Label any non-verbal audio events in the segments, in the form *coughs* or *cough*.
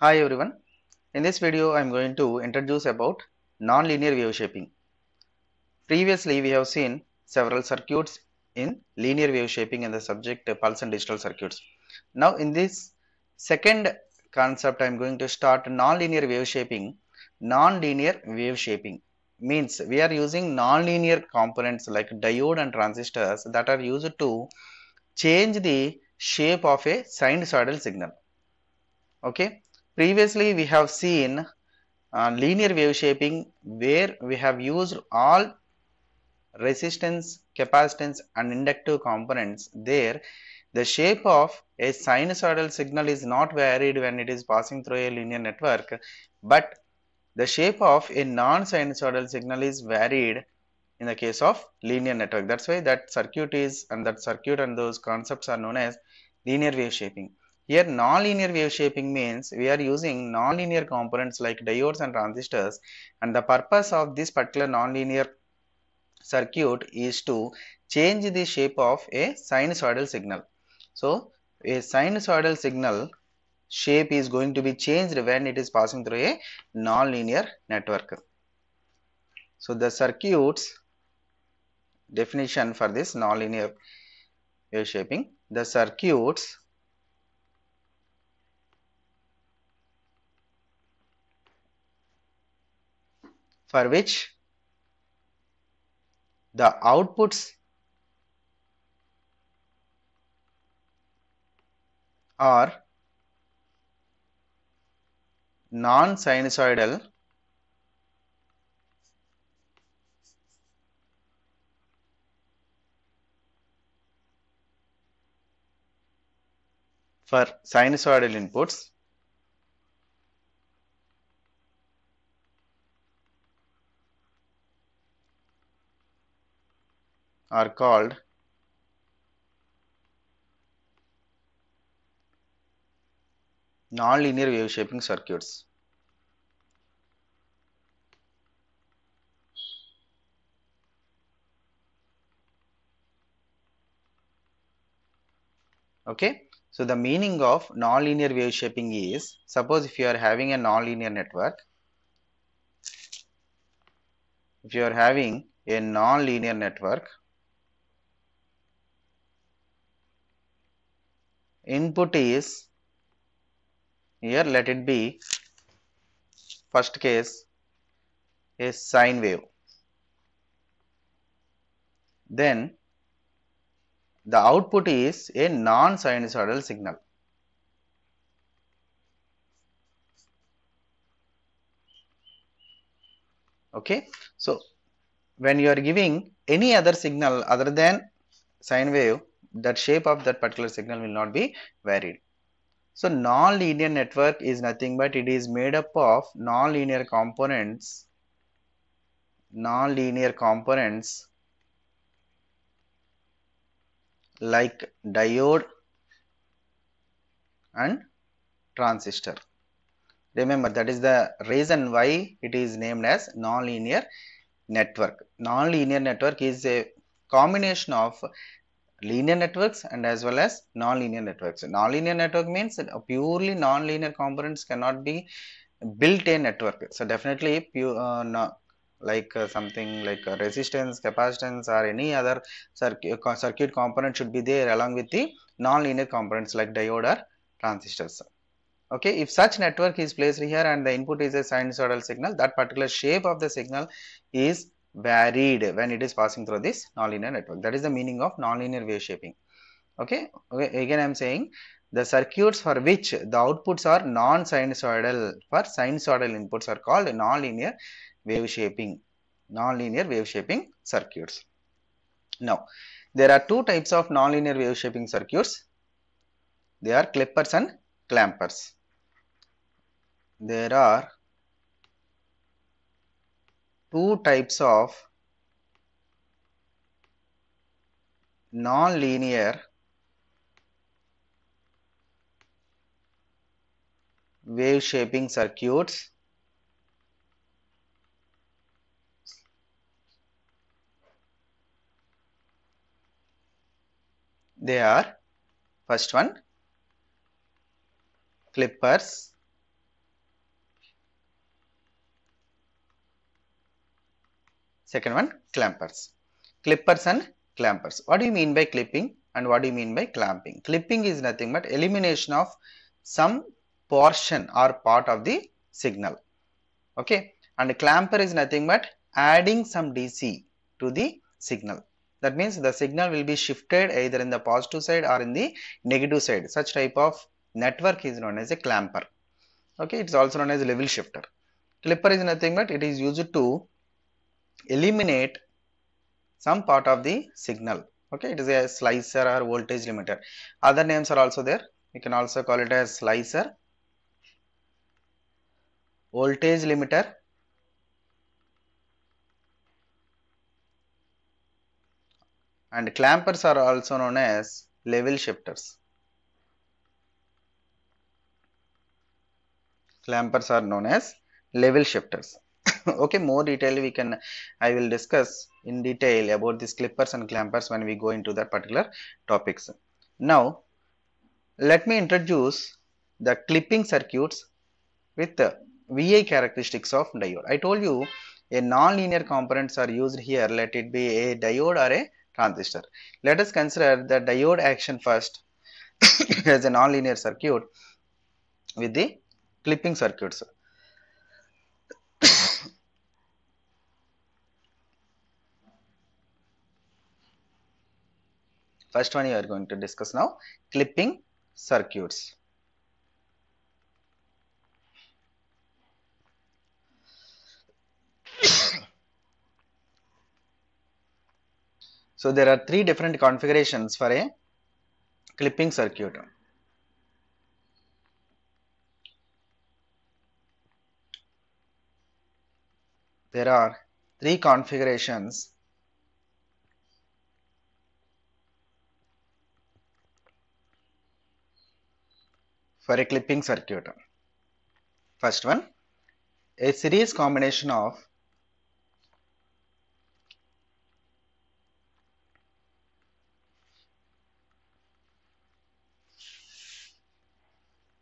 Hi everyone. In this video I am going to introduce about nonlinear wave shaping. Previously we have seen several circuits in linear wave shaping in the subject uh, pulse and digital circuits. Now in this second concept I am going to start nonlinear wave shaping. Nonlinear wave shaping means we are using nonlinear components like diode and transistors that are used to change the shape of a sinusoidal signal. Okay previously we have seen uh, linear wave shaping where we have used all resistance capacitance and inductive components there. The shape of a sinusoidal signal is not varied when it is passing through a linear network but the shape of a non-sinusoidal signal is varied in the case of linear network. That's why that circuit is and that circuit and those concepts are known as linear wave shaping here nonlinear wave shaping means we are using nonlinear components like diodes and transistors and the purpose of this particular nonlinear circuit is to change the shape of a sinusoidal signal. So a sinusoidal signal shape is going to be changed when it is passing through a nonlinear network. So the circuits definition for this nonlinear wave shaping the circuits for which the outputs are non-sinusoidal for sinusoidal inputs are called nonlinear wave shaping circuits. Okay, so the meaning of nonlinear wave shaping is suppose if you are having a nonlinear network, if you are having a nonlinear network, input is here let it be first case a sine wave. Then the output is a non-sinusoidal signal. Okay? So when you are giving any other signal other than sine wave that shape of that particular signal will not be varied. So non-linear network is nothing but it is made up of non-linear components, non-linear components like diode and transistor. Remember that is the reason why it is named as non-linear network. Non-linear network is a combination of linear networks and as well as non-linear networks. Non-linear network means purely non-linear components cannot be built a network. So definitely pure uh, no, like uh, something like uh, resistance, capacitance or any other circuit, circuit component should be there along with the non-linear components like diode or transistors. Okay, if such network is placed here and the input is a sinusoidal signal, that particular shape of the signal is varied when it is passing through this nonlinear network. That is the meaning of nonlinear wave shaping. Okay, again I am saying the circuits for which the outputs are non-sinusoidal for sinusoidal inputs are called nonlinear wave shaping, nonlinear wave shaping circuits. Now, there are two types of nonlinear wave shaping circuits. They are clippers and clampers. There are two types of non-linear wave shaping circuits. They are first one clippers second one clampers. Clippers and clampers. What do you mean by clipping and what do you mean by clamping? Clipping is nothing but elimination of some portion or part of the signal. Okay. And clamper is nothing but adding some DC to the signal. That means the signal will be shifted either in the positive side or in the negative side. Such type of network is known as a clamper. Okay. It's also known as level shifter. Clipper is nothing but it is used to eliminate some part of the signal. Okay it is a slicer or voltage limiter. Other names are also there. You can also call it as slicer voltage limiter and clampers are also known as level shifters. Clampers are known as level shifters *laughs* okay more detail we can i will discuss in detail about these clippers and clampers when we go into that particular topics. Now let me introduce the clipping circuits with the vi characteristics of diode. I told you a non-linear components are used here. Let it be a diode or a transistor. Let us consider the diode action first *coughs* as a non-linear circuit with the clipping circuits First one you are going to discuss now clipping circuits. *coughs* so there are three different configurations for a clipping circuit. There are three configurations for a clipping circuit. First one, a series combination of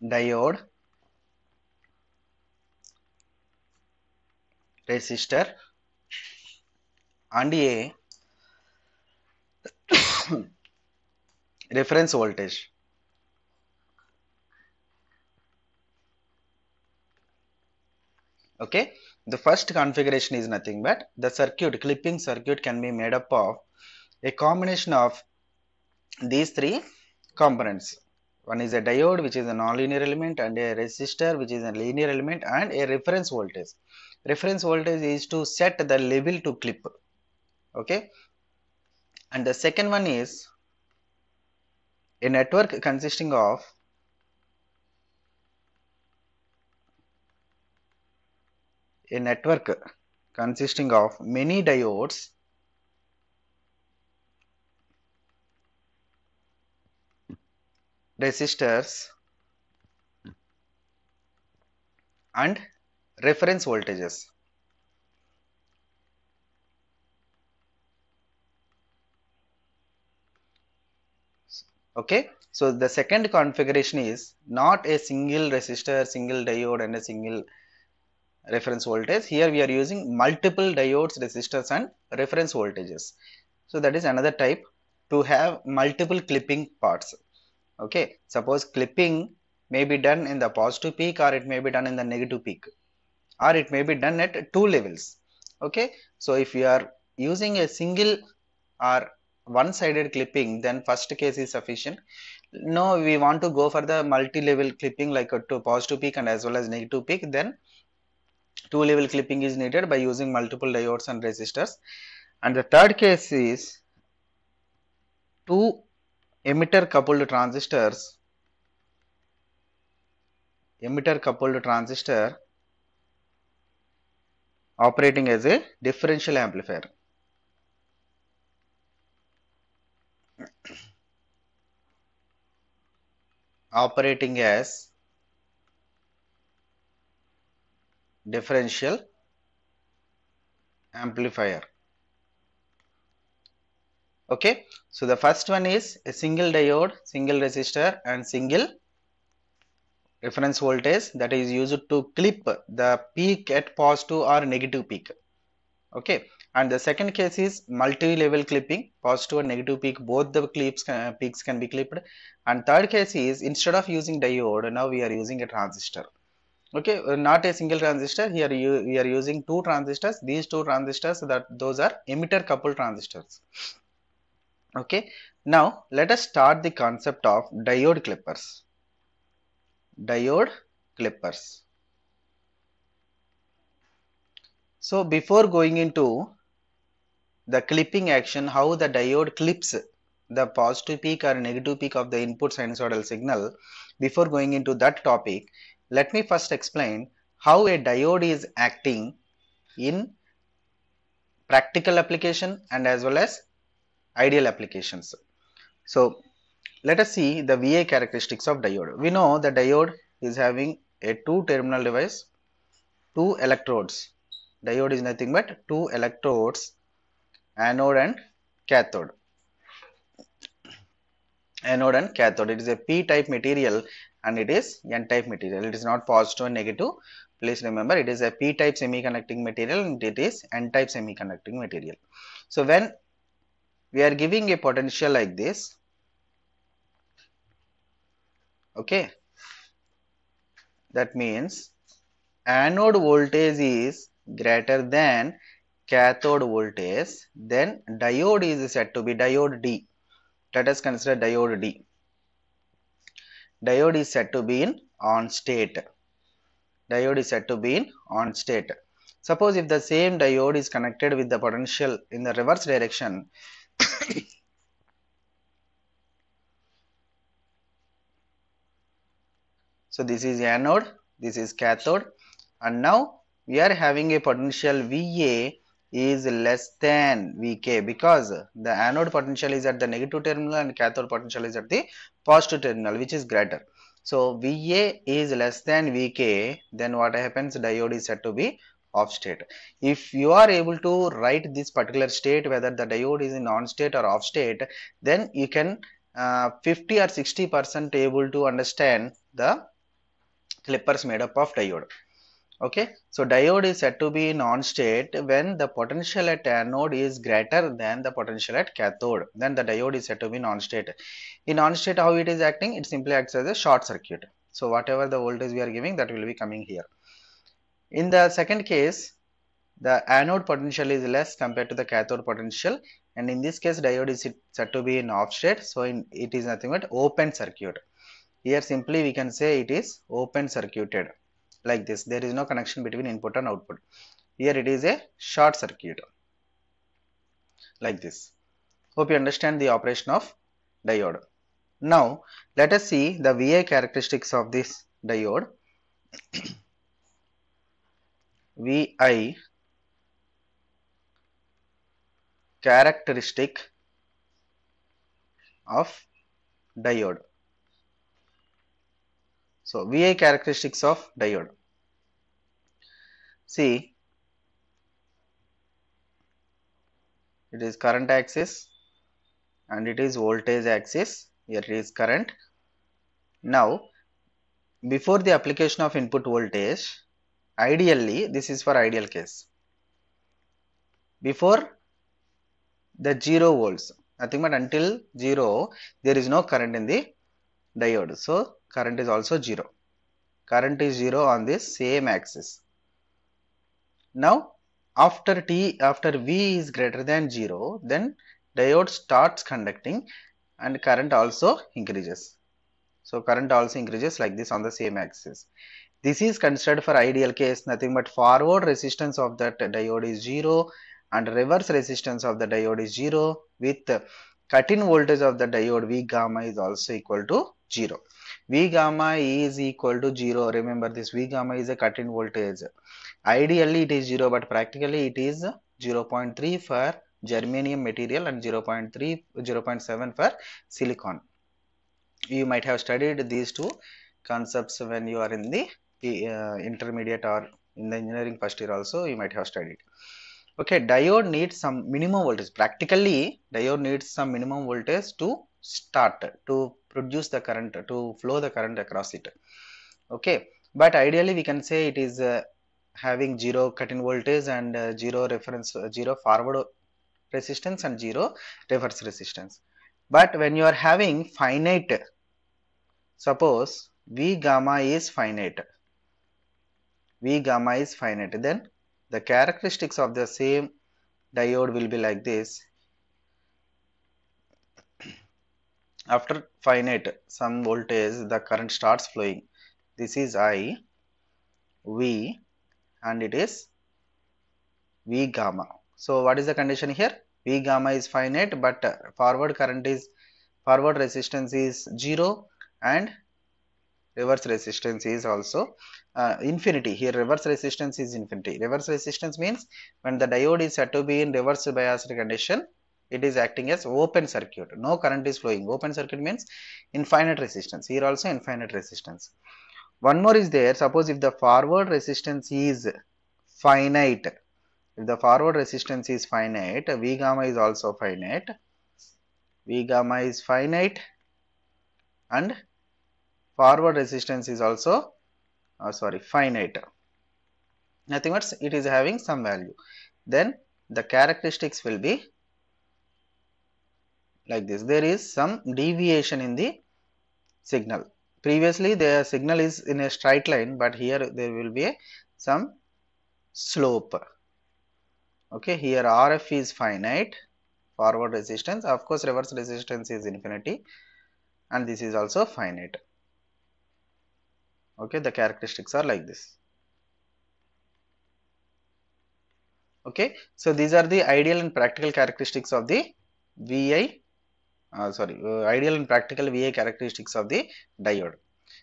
diode, resistor and a *coughs* reference voltage. Okay? The first configuration is nothing but the circuit clipping circuit can be made up of a combination of these three components. One is a diode which is a nonlinear element and a resistor which is a linear element and a reference voltage. Reference voltage is to set the level to clip. Okay? And the second one is a network consisting of a network consisting of many diodes resistors and reference voltages. Okay, so the second configuration is not a single resistor, single diode and a single reference voltage. Here we are using multiple diodes, resistors and reference voltages. So that is another type to have multiple clipping parts. Okay, suppose clipping may be done in the positive peak or it may be done in the negative peak or it may be done at two levels. Okay, so if you are using a single or one-sided clipping then first case is sufficient. No, we want to go for the multi-level clipping like a to positive peak and as well as negative peak then two level clipping is needed by using multiple diodes and resistors. And the third case is two emitter coupled transistors emitter coupled transistor operating as a differential amplifier. Operating as differential amplifier. Okay? So the first one is a single diode single resistor and single reference voltage that is used to clip the peak at positive or negative peak. Okay? And the second case is multi-level clipping positive and negative peak. Both the clips can, peaks can be clipped. And third case is instead of using diode now we are using a transistor okay uh, not a single transistor. Here you, we are using two transistors. These two transistors that those are emitter coupled transistors. Okay now let us start the concept of diode clippers. Diode clippers. So before going into the clipping action how the diode clips the positive peak or negative peak of the input sinusoidal signal before going into that topic let me first explain how a diode is acting in practical application and as well as ideal applications. So, let us see the VI characteristics of diode. We know the diode is having a two terminal device, two electrodes. Diode is nothing but two electrodes, anode and cathode. Anode and cathode. It is a P type material and it is n-type material. It is not positive and negative. Please remember it is a p-type semiconducting material and it is n-type semiconducting material. So, when we are giving a potential like this, okay, that means anode voltage is greater than cathode voltage, then diode is said to be diode D. Let us consider diode D diode is said to be in on state. Diode is said to be in on state. Suppose if the same diode is connected with the potential in the reverse direction, *coughs* so this is anode, this is cathode and now we are having a potential VA is less than Vk because the anode potential is at the negative terminal and cathode potential is at the positive terminal which is greater. So, Va is less than Vk then what happens diode is said to be off state. If you are able to write this particular state whether the diode is in on state or off state then you can uh, 50 or 60 percent able to understand the clippers made up of diode okay? So diode is said to be in on state when the potential at anode is greater than the potential at cathode. Then the diode is said to be in on state. In on state how it is acting? It simply acts as a short circuit. So whatever the voltage we are giving that will be coming here. In the second case the anode potential is less compared to the cathode potential. And in this case diode is said to be in off state. So in, it is nothing but open circuit. Here simply we can say it is open circuited like this. There is no connection between input and output. Here it is a short circuit like this. Hope you understand the operation of diode. Now let us see the VI characteristics of this diode. *clears throat* VI characteristic of diode so VI characteristics of diode. See, it is current axis and it is voltage axis. Here it is current. Now, before the application of input voltage, ideally this is for ideal case. Before the 0 volts, nothing but until 0, there is no current in the diode. So, current is also 0. Current is 0 on this same axis. Now, after T, after V is greater than 0, then diode starts conducting and current also increases. So, current also increases like this on the same axis. This is considered for ideal case nothing but forward resistance of that diode is 0 and reverse resistance of the diode is 0 with cut-in voltage of the diode V gamma is also equal to 0. V gamma is equal to 0. Remember this V gamma is a cut-in voltage. Ideally it is 0 but practically it is 0.3 for germanium material and 0.3 0.7 for silicon. You might have studied these two concepts when you are in the uh, intermediate or in the engineering first year also you might have studied. Okay, diode needs some minimum voltage. Practically, diode needs some minimum voltage to start to produce the current to flow the current across it. Okay? But ideally we can say it is uh, having zero cut-in voltage and uh, zero reference uh, zero forward resistance and zero reverse resistance. But when you are having finite suppose v gamma is finite. V gamma is finite. Then the characteristics of the same diode will be like this after finite some voltage the current starts flowing. This is i v and it is v gamma. So what is the condition here? V gamma is finite but forward current is forward resistance is 0 and reverse resistance is also uh, infinity. Here reverse resistance is infinity. Reverse resistance means when the diode is said to be in reverse biased condition it is acting as open circuit. No current is flowing. Open circuit means infinite resistance. Here also infinite resistance. One more is there. Suppose if the forward resistance is finite if the forward resistance is finite v gamma is also finite. V gamma is finite and forward resistance is also uh, sorry finite. Nothing but it is having some value. Then the characteristics will be like this. There is some deviation in the signal. Previously the signal is in a straight line but here there will be a, some slope. Okay here rf is finite forward resistance. Of course reverse resistance is infinity and this is also finite. Okay the characteristics are like this. Okay so these are the ideal and practical characteristics of the vi uh, sorry uh, ideal and practical va characteristics of the diode.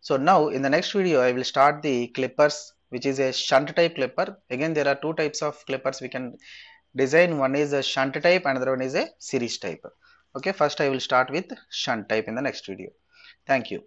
So now in the next video i will start the clippers which is a shunt type clipper. Again there are two types of clippers we can design. One is a shunt type another one is a series type. Okay first i will start with shunt type in the next video. Thank you